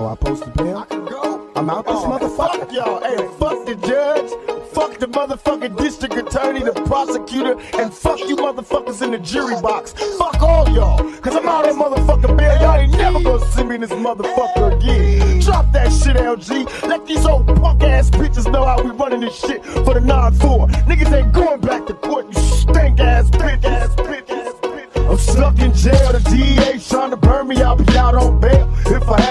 Oh, I posted bail? I can go. I'm out this Oh, motherfucker. Fuck y'all. Hey, fuck the judge. Fuck the motherfucking district attorney, the prosecutor, and fuck you motherfuckers in the jury box. Fuck all y'all. Cause I'm out of motherfucking bail. Y'all ain't never gonna see me in this motherfucker again. Drop that shit, LG. Let these old punk ass bitches know how we running this shit for the 9-4. Niggas ain't going back to court, you stink ass bitch ass bitch ass bitch. I'm stuck in jail. The DA trying to burn me. I'll be out on bail.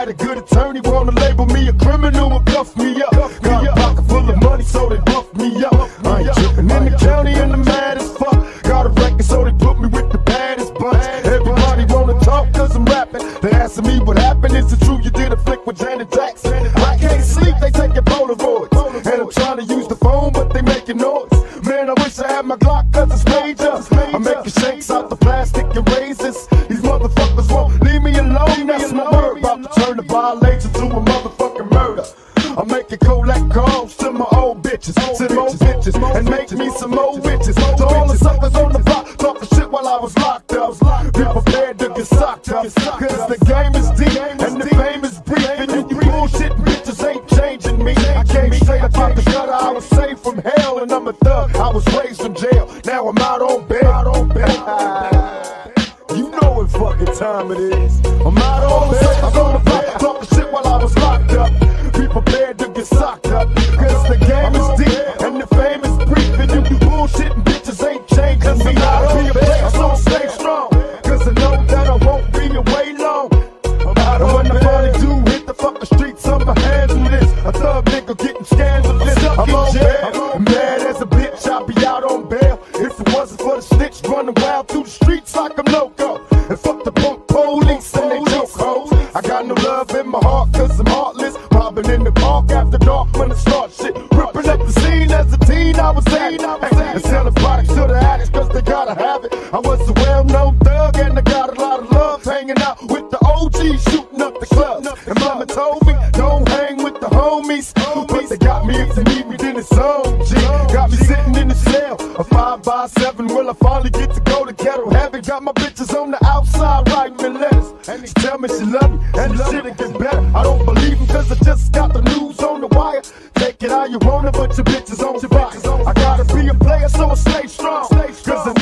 A good attorney, wanna label me a criminal and cuff me up. Got a pocket full of money, so they buff me up. I ain't tripping in the county and the mad as fuck. Got a record, so they put me with the baddest bunch. Everybody wanna talk cause I'm rapping. They asking me what happened. Is it true you did a flick with Janet Jackson? I can't sleep, they taking Polaroids. And I'm trying to use the phone, but they making noise. Man, I wish I had my Glock cause it's major. I'm making shakes out the plastic and razors. Violation to a motherfucking murder. I'm making collect calls to my old bitches, to more bitches, and make me some more bitches. To all the suckers on the block talking shit while I was locked up. Be prepared to get socked up, cause the game is deep and the fame is brief. And you bullshit bitches ain't changing me. I came straight up out the gutter, I was saved from hell, and I'm a thug. I was raised in jail, now I'm out on bail. Out on bail. You know what fucking time it is. Gotta have it. I was a well known thug and I got a lot of love hanging out with the OGs shooting up the club. And mama told me, don't hang with the homies. But they got me if they need me, then it's on, G. Got me sitting in the cell, a five by seven. Will I finally get to go to ghetto heaven? Got my bitches on the outside writing me letters. And they tell me she love me, and the shit'll get better. I don't believe them cause I just got the news on the wire. Take it how you want it, but your bitches on your fire. I gotta be a player, so I stay strong. Cause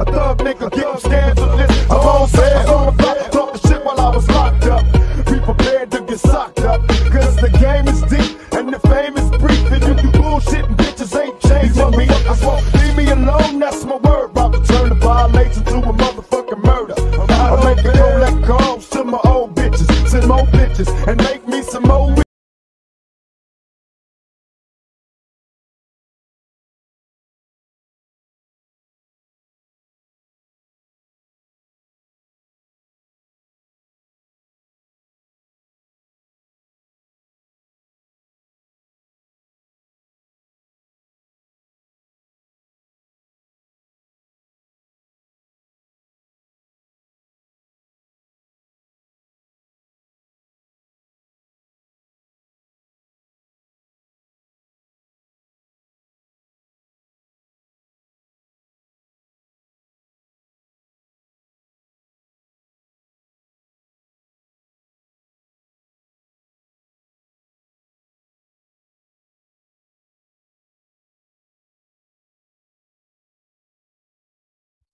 A thug nigga getting scandalous. I'm on bail. I'm on the block talking shit while I was locked up. Be prepared to get socked up. Cause the game is deep and the fame is brief. And you do bullshitting bitches ain't changing me. I won't leave me alone, that's my word. About to turn the violation to a motherfucking murder. I'm making collect calls to my old bitches, send more bitches, and make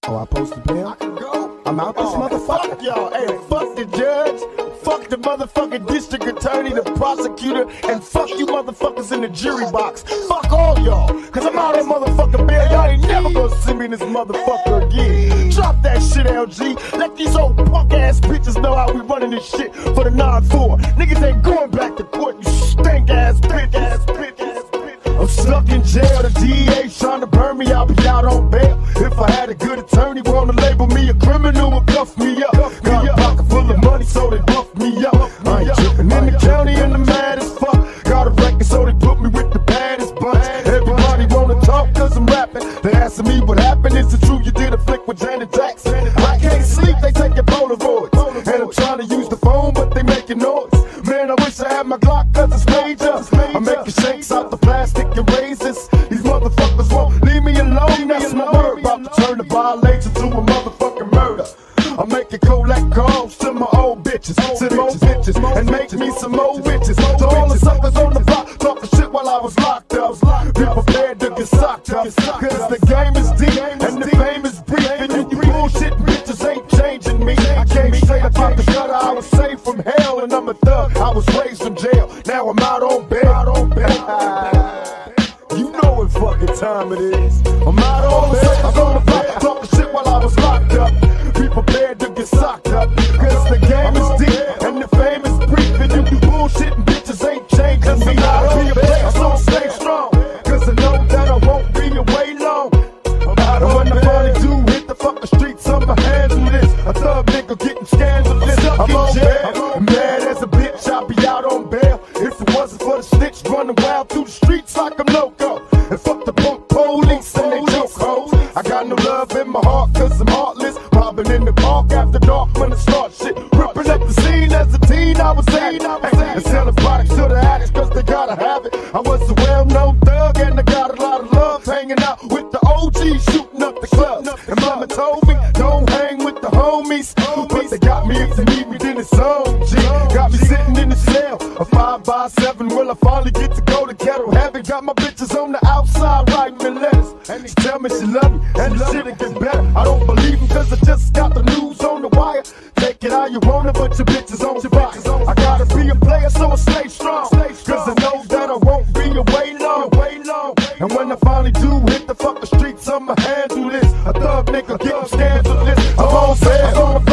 Oh, I posted bail? I can go. I'm out this Oh, motherfucker. Fuck y'all. Hey, fuck the judge. Fuck the motherfucking district attorney, the prosecutor, and fuck you motherfuckers in the jury box. Fuck all y'all. Cause I'm out of motherfucking bail. Y'all ain't never gonna see me in this motherfucker again. Drop that shit, LG. Let these old punk ass bitches know how we running this shit for the 9-4. Niggas ain't going back to court, you stink ass bitch ass bitch ass bitch. I'm stuck in jail. The DA trying to burn me. I'll be out on bail. If I had a good attorney, wanna label me a criminal and cuff me up. Got a pocket full of money, so they buff me up. I ain't tripping in the county and the mad as fuck. Got a record, so they put me with the baddest bunch. Everybody wanna talk cause I'm rapping. They asking me what happened. Is it true you did a flick with Janet Jackson? I can't sleep, they taking Polaroids. And I'm trying to use the phone, but they making noise. Man, I wish I had my Glock cause it's major. I'm making shakes out the plastic and razors. violation to a motherfucking murder. I'm making cold calls to my old bitches, to more bitches, and make me some more witches. To all the suckers on the block, talking shit while I was locked up. Be prepared to get socked up, cause the game is deep and the fame is brief. And you bullshit bitches ain't changing me. I came straight, I popped the shutter, I was saved from hell, and I'm a thug. I was raised from jail, now I'm out on bail. Out on bail. you know what fucking time it is. I'm out on bail. Thug nigga getting scandalous. I'm on bail. To go to? Got my bitches on the outside writing me letters. And she tell me she love me, and the shit'll get better. I don't believe them cause I just got the news on the wire. Take it how you want it, but your bitches on fire. I gotta be a player, so I stay strong. Cause I know that I won't be away long. And when I finally do hit the fucking streets, I'ma handle this. A thug nigga get getting scandalous. I'm on bail,